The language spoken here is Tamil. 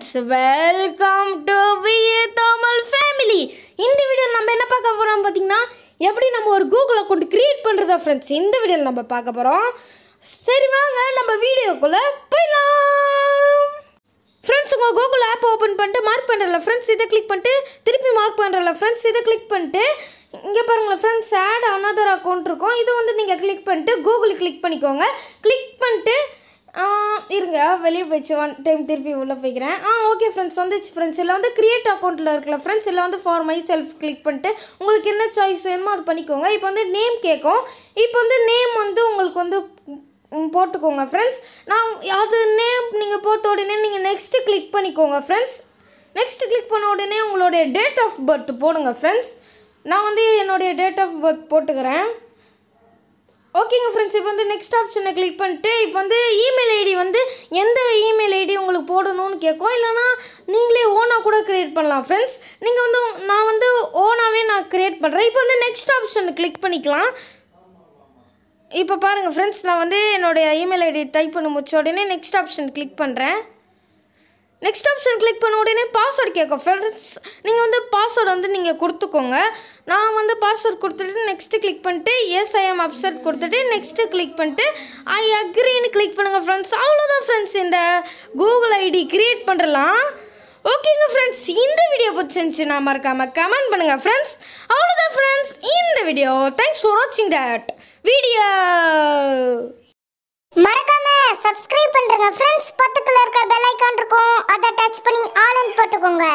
Friends welcome to V Tamil family இந்த வீடியோவில் நம்ம என்ன பார்க்க போகிறோம் பார்த்தீங்கன்னா எப்படி நம்ம ஒரு கூகுள் அக்கௌண்ட் கிரியேட் பண்ணுறதா ஃப்ரெண்ட்ஸ் இந்த வீடியோவில் நம்ம பார்க்க போகிறோம் சரி வாங்க நம்ம வீடியோக்குள்ளே போயிடலாம். ஃப்ரெண்ட்ஸ் உங்கள் கூகுள் ஆப் ஓப்பன் பண்ணிட்டு மார்க் பண்ணுறல ஃப்ரெண்ட்ஸ் இதை கிளிக் பண்ணிட்டு திருப்பி மார்க் பண்ணுறல ஃப்ரெண்ட்ஸ் இதை கிளிக் பண்ணிட்டு இங்கே பாருங்களேன் ஃப்ரெண்ட்ஸ் ஆட் அனதர் அக்கௌண்ட் இருக்கும். இது வந்து நீங்கள் கிளிக் பண்ணிட்டு கூகுள் கிளிக் பண்ணிக்கோங்க. கிளிக் பண்ணிட்டு இருங்க. வெளியே போயிடுச்சு ஒன் டைம் திருப்பி உள்ளே போய்க்கிறேன். ஆ ஓகே ஃப்ரெண்ட்ஸ் வந்துச்சு ஃப்ரெண்ட்ஸ் இல்லை வந்து க்ரியேட் அக்கௌண்ட்டில் இருக்கல ஃப்ரெண்ட்ஸ் இல்லை வந்து ஃபார் மை செல்ஃப் கிளிக் பண்ணிட்டு உங்களுக்கு என்ன சாய்ஸ் வேணுமோ அது பண்ணிக்கோங்க. இப்போ வந்து நேம் கேட்கும். இப்போ வந்து நேம் வந்து உங்களுக்கு வந்து போட்டுக்கோங்க ஃப்ரெண்ட்ஸ் நான் அது நேம் நீங்கள் போட்ட உடனே நீங்கள் நெக்ஸ்ட்டு கிளிக் பண்ணிக்கோங்க ஃப்ரெண்ட்ஸ் நெக்ஸ்ட் கிளிக் பண்ண உடனே உங்களுடைய டேட் ஆஃப் பர்த் போடுங்க ஃப்ரெண்ட்ஸ் நான் வந்து என்னுடைய டேட் ஆஃப் பர்த் போட்டுக்கிறேன். ஓகேங்க ஃப்ரெண்ட்ஸ் இப்போ வந்து நெக்ஸ்ட் ஆப்ஷனை கிளிக் பண்ணிட்டு இப்போ வந்து இமெயில் ஐடி வந்து எந்த இமெயில் ஐடி உங்களுக்கு போடணும்னு கேட்கும். இல்லைனா நீங்களே ஓனாக கூட க்ரியேட் பண்ணலாம். ஃப்ரெண்ட்ஸ் நீங்கள் வந்து நான் வந்து ஓனாகவே நான் க்ரியேட் பண்ணுறேன் இப்போ வந்து நெக்ஸ்ட் ஆப்ஷனை கிளிக் பண்ணிக்கலாம். இப்போ பாருங்கள் ஃப்ரெண்ட்ஸ் நான் வந்து என்னுடைய இமெயில் ஐடி டைப் பண்ண முடிச்ச உடனே நெக்ஸ்ட் ஆப்ஷன் கிளிக் பண்ணுறேன் நெக்ஸ்ட் ஆப்ஷன் கிளிக் பண்ண உடனே பாஸ்வேர்டு கேட்கும் ஃப்ரெண்ட்ஸ் நீங்கள் வந்து பாஸ்வேர்டு வந்து நீங்கள் கொடுத்துக்கோங்க. நான் வந்து பாஸ்வேர்டு கொடுத்துட்டு நெக்ஸ்ட்டு கிளிக் பண்ணிட்டு எஸ் ஐஎம் அப்செட் கொடுத்துட்டு நெக்ஸ்ட்டு கிளிக் பண்ணிட்டு ஐ அக்ரின்னு கிளிக் பண்ணுங்கள் ஃப்ரெண்ட்ஸ் அவ்வளோதான் ஃப்ரெண்ட்ஸ் இந்த கூகுள் ஐடி கிரியேட் பண்ணுறலாம் ஓகேங்க ஃப்ரெண்ட்ஸ் இந்த வீடியோ பிடிச்சிருந்துச்சுன்னா மறக்காமல் கமெண்ட் பண்ணுங்கள் ஃப்ரெண்ட்ஸ் அவ்வளோதான் ஃப்ரெண்ட்ஸ் இந்த வீடியோ தேங்க்ஸ் ஃபார் வாட்சிங் தட் வீடியோ மறக்காம சப்ஸ்கிரைப் பண்றேங்க ஃப்ரெண்ட்ஸ் பக்கத்துல இருக்க பெல் ஐக்கான் இருக்கும் அதை டச் பண்ணி ஆல் போட்டுக்கோங்க.